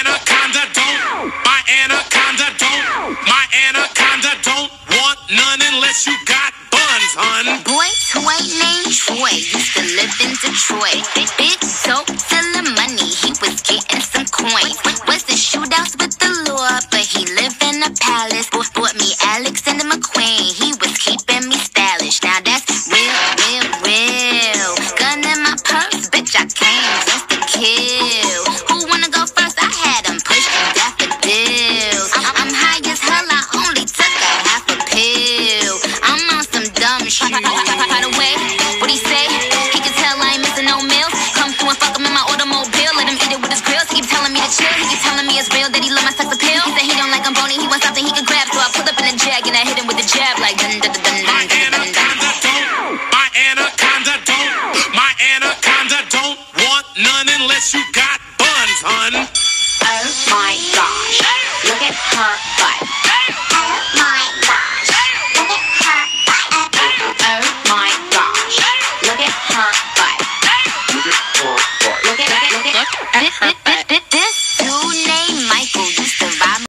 anaconda don't. My anaconda don't. My anaconda don't want none unless you got buns, hun. Boy, toy named Troy used to live in Detroit. Big dope selling money, he was getting some coins. Was the shootouts with the law, but he lived in a palace. Bought bought me Alexander McQueen, he was keeping me stylish. Now that's real, real, real. Gun in my purse, bitch, I came just to kill. By the way, what he say? He can tell I ain't missing no meals. Come through and fuck in my automobile. Let him eat it with his grills. Keep telling me to chill. Keep telling me it's real that he love my sex appeal. He said he don't like I'm bony. He wants something he can grab. So I pull up in a jag and I hit him with a jab like dun dun dun dun My anaconda don't. My anaconda don't. My anaconda don't want none unless you got buns, hun. Oh my gosh. Look at her Ajá.